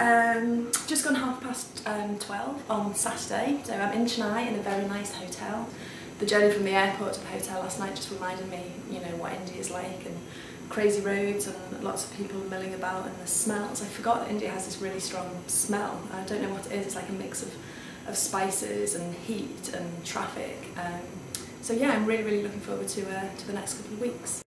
um, just gone half past um, 12 on Saturday, so I'm in Chennai in a very nice hotel. The journey from the airport to the hotel last night just reminded me, you know, what India is like and crazy roads and lots of people milling about and the smells. I forgot that India has this really strong smell. I don't know what it is, it's like a mix of, of spices and heat and traffic. Um, so yeah, I'm really, really looking forward to, uh, to the next couple of weeks.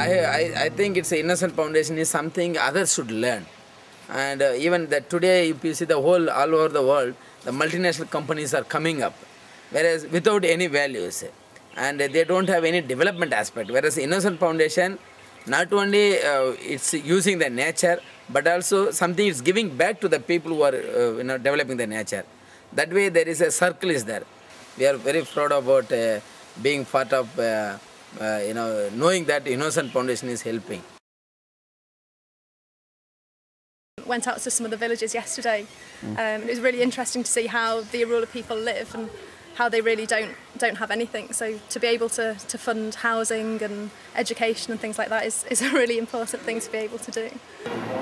I, I, I think it's innocent foundation is something others should learn. And uh, even that today, if you see the whole, all over the world, the multinational companies are coming up, whereas without any values. And they don't have any development aspect. Whereas Innocent Foundation, not only uh, it's using the nature, but also something is giving back to the people who are uh, you know, developing the nature. That way there is a circle is there. We are very proud about uh, being part of uh, you know, knowing that Innocent Foundation is helping. Went out to some of the villages yesterday. Mm. Um, it was really interesting to see how the Irula people live and how they really don't don't have anything. So to be able to, to fund housing and education and things like that is, is a really important thing to be able to do.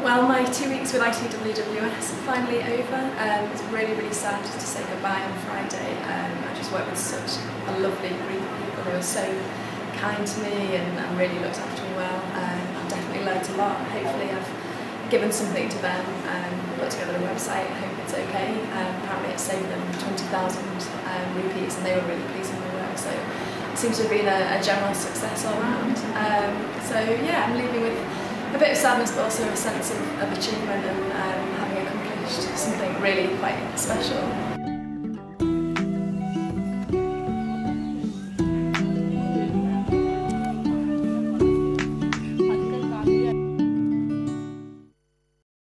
Well, my two weeks with ITWWS are finally over. Um, it's really, really sad to say goodbye on Friday. Um, I just worked with such a lovely group of people who are so kind to me and, and really looked after me well. Um, I've definitely learned a lot. Hopefully I've given something to them, um, put together a website, I hope it's okay. Um, apparently it saved them 20,000 um, rupees and they were really pleased with my work. So it seems to have been a, a general success all round. Um, so yeah, I'm leaving with a bit of sadness but also a sense of, of achievement and um, having accomplished something really quite special.